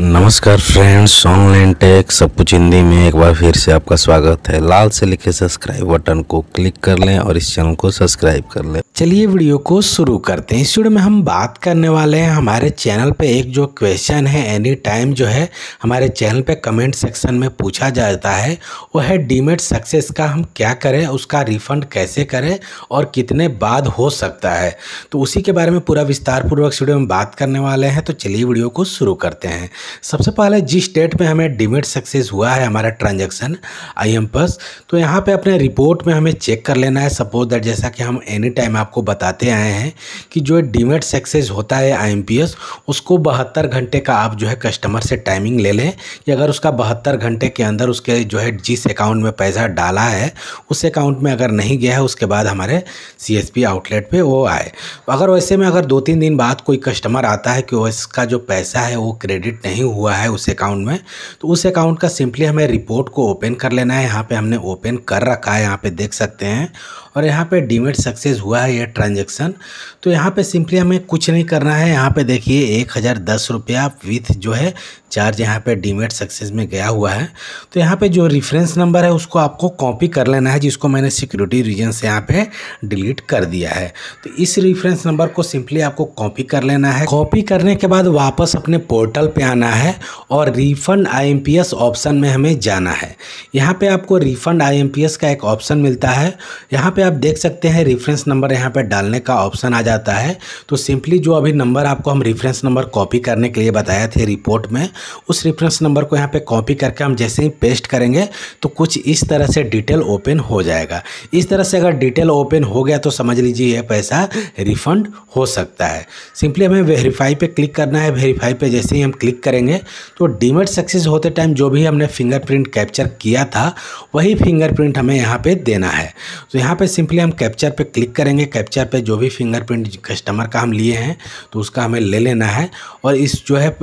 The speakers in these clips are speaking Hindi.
नमस्कार फ्रेंड्स ऑनलाइन टेक सब कुछ हिंदी में एक बार फिर से आपका स्वागत है। लाल से लिखे सब्सक्राइब बटन को क्लिक कर लें और इस चैनल को सब्सक्राइब कर लें। चलिए वीडियो को शुरू करते हैं। इस वीडियो में हम बात करने वाले हैं हमारे चैनल पे एक जो क्वेश्चन है एनी टाइम जो है, हमारे चैनल पे कमेंट सेक्शन में पूछा जाता है, वो है डीमेट सक्सेस का हम क्या करें, उसका रिफंड कैसे करें और कितने बाद हो सकता है। तो उसी के बारे में पूरा विस्तार पूर्वक वीडियो में बात करने वाले हैं तो चलिए वीडियो को शुरू करते हैं। सबसे पहले जिस डेट में हमें डीमेट सक्सेस हुआ है हमारा ट्रांजेक्शन आई एम पस तो यहाँ पे अपने रिपोर्ट में हमें चेक कर लेना है। सपोज़ दैट जैसा कि हम एनी टाइम आपको बताते आए हैं कि जो डीमेट सक्सेस होता है आईएमपीएस उसको बहत्तर घंटे का आप जो है कस्टमर से टाइमिंग ले लें कि अगर उसका बहत्तर घंटे के अंदर उसके जो है जिस अकाउंट में पैसा डाला है, उस अकाउंट में अगर नहीं गया है, उसके बाद हमारे सी एस पी आउटलेट पर वो आए। अगर वैसे में अगर दो तीन दिन बाद कोई कस्टमर आता है कि उसका जो पैसा है वो क्रेडिट नहीं हुआ है उस अकाउंट में तो उस अकाउंट का सिंपली हमें रिपोर्ट को ओपन कर लेना है। यहाँ पे हमने ओपन कर रखा है, यहाँ पे देख सकते हैं। और यहाँ पे डीमेट सक्सेस हुआ है ये ट्रांजेक्शन तो यहाँ पे सिंपली हमें कुछ नहीं करना है। यहाँ पे देखिए, एक हज़ार दस रुपया विथ जो है चार्ज यहाँ पे डीमेट सक्सेस में गया हुआ है। तो यहाँ पे जो रेफरेंस नंबर है, उसको आपको कॉपी कर लेना है, जिसको मैंने सिक्योरिटी रीजन से यहाँ पे डिलीट कर दिया है। तो इस रेफरेंस नंबर को सिंपली आपको कॉपी कर लेना है। कॉपी करने के बाद वापस अपने पोर्टल पे आना है और रिफंड आईएमपीएस ऑप्शन में हमें जाना है। यहाँ पे आपको रिफंड आईएमपीएस का एक ऑप्शन मिलता है। यहाँ पे आप देख सकते हैं रेफरेंस नंबर यहाँ पे डालने का ऑप्शन आ जाता है। तो सिंपली जो अभी नंबर आपको हम रेफरेंस नंबर कॉपी करने के लिए बताया थे रिपोर्ट में, उस रेफरेंस नंबर को यहाँ पे कॉपी करके हम जैसे ही पेस्ट करेंगे तो कुछ इस तरह से डिटेल ओपन हो जाएगा। इस तरह से अगर डिटेल ओपन हो गया तो समझ लीजिए ये पैसा रिफंड हो सकता है। सिंपली हमें वेरीफाई पे क्लिक करना है। वेरीफाई पे जैसे ही हम क्लिक करेंगे तो डीमेट सक्सेस होते टाइम जो भी हमने फिंगरप्रिंट कैप्चर किया था, वही फिंगरप्रिंट हमें यहाँ पे देना है। तो यहाँ पे सिंपली हम कैप्चर पे क्लिक करेंगे, कैप्चर पे जो भी फिंगरप्रिंट कस्टमर का हम लिए हैं तो उसका हमें ले लेना है और इस जो है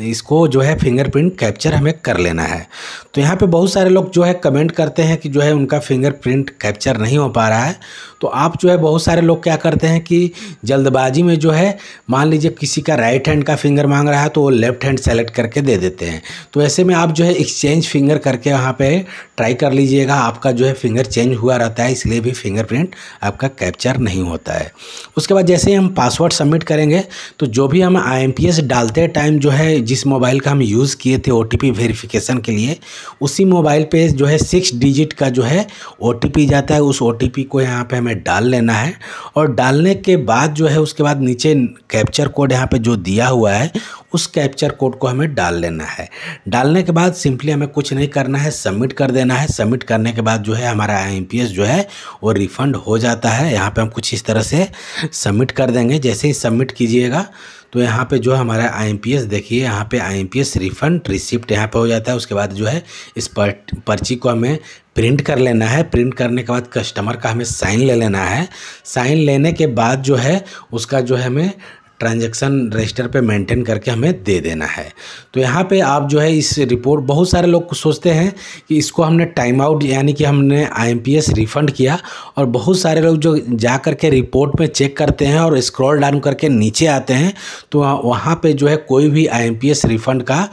इसको जो है फिंगरप्रिंट कैप्चर हमें कर लेना है। तो यहाँ पे बहुत सारे लोग जो है कमेंट करते हैं कि जो है उनका फिंगरप्रिंट कैप्चर नहीं हो पा रहा है। तो आप जो है बहुत सारे लोग क्या करते हैं कि जल्दबाजी में जो है, मान लीजिए किसी का राइट हैंड का फिंगर मांग रहा है तो वो लेफ़्ट हैंड सेलेक्ट करके दे देते हैं। तो ऐसे में आप जो है एक्सचेंज फिंगर करके वहाँ पे ट्राई कर लीजिएगा, आपका जो है फिंगर चेंज हुआ रहता है, इसलिए भी फिंगरप्रिंट आपका कैप्चर नहीं होता है। उसके बाद जैसे ही हम पासवर्ड सबमिट करेंगे तो जो भी हम आईएमपीएस डालते टाइम जो है, जिस मोबाइल का हम यूज़ किए थे ओटीपी वेरिफिकेशन के लिए, उसी मोबाइल पे जो है सिक्स डिजिट का जो है ओटीपी जाता है। उस ओटीपी को यहाँ पे हमें डाल लेना है और डालने के बाद जो है, उसके बाद नीचे कैप्चर कोड यहाँ पे जो दिया हुआ है उस कैप्चर कोड को हमें डाल लेना है। डालने के बाद सिंपली हमें कुछ नहीं करना है सबमिट कर देना है। सबमिट करने के बाद जो है हमारा आई जो है, वो रिफ़ंड हो जाता है। यहाँ पे हम कुछ इस तरह से सबमिट कर देंगे। जैसे ही सबमिट कीजिएगा तो यहाँ पे जो हमारा आई देखिए यहाँ पे आई रिफ़ंड रिसिप्ट यहाँ पे हो जाता है। उसके बाद जो है इस पर, पर्ची को हमें प्रिंट कर लेना है। प्रिंट करने के बाद कस्टमर का हमें साइन ले लेना है। साइन लेने के बाद जो है, उसका जो है हमें ट्रांजैक्शन रजिस्टर पे मेंटेन करके हमें दे देना है। तो यहाँ पे आप जो है इस रिपोर्ट, बहुत सारे लोग सोचते हैं कि इसको हमने टाइम आउट यानी कि हमने आईएमपीएस रिफ़ंड किया और बहुत सारे लोग जो जा कर के रिपोर्ट में चेक करते हैं और स्क्रॉल डाउन करके नीचे आते हैं तो वहाँ पे जो है कोई भी आईएमपीएस रिफ़ंड का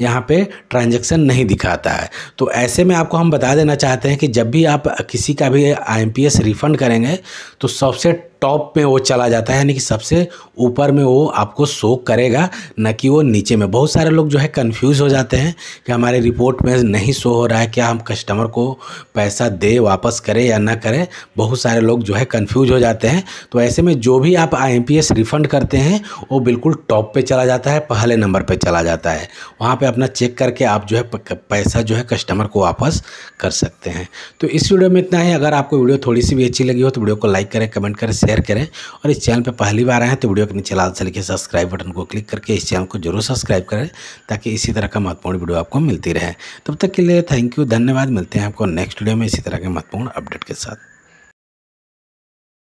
यहाँ पे ट्रांजैक्शन नहीं दिखाता है। तो ऐसे में आपको हम बता देना चाहते हैं कि जब भी आप किसी का भी आई रिफ़ंड करेंगे तो सबसे टॉप में वो चला जाता है, यानी कि सबसे ऊपर में वो आपको शो करेगा, न कि वो नीचे में। बहुत सारे लोग जो है कंफ्यूज हो जाते हैं कि हमारे रिपोर्ट में नहीं शो हो रहा है, क्या हम कस्टमर को पैसा दे, वापस करें या ना करें। बहुत सारे लोग जो है कन्फ्यूज़ हो जाते हैं। तो ऐसे में जो भी आप आई रिफ़ंड करते हैं, वो बिल्कुल टॉप पर चला जाता है, पहले नंबर पर चला जाता है। वहाँ पर अपना चेक करके आप जो है पैसा जो है कस्टमर को वापस कर सकते हैं। तो इस वीडियो में इतना ही। अगर आपको वीडियो थोड़ी सी भी अच्छी लगी हो तो वीडियो को लाइक करें कमेंट करें शेयर करें। और इस चैनल पर पहली बार आए हैं तो वीडियो के नीचे लाल से लिखे सब्सक्राइब बटन को क्लिक करके इस चैनल को ज़रूर सब्सक्राइब करें ताकि इसी तरह का महत्वपूर्ण वीडियो आपको मिलती रहे। तब तक के लिए थैंक यू धन्यवाद। मिलते हैं आपको नेक्स्ट वीडियो में इसी तरह के महत्वपूर्ण अपडेट के साथ।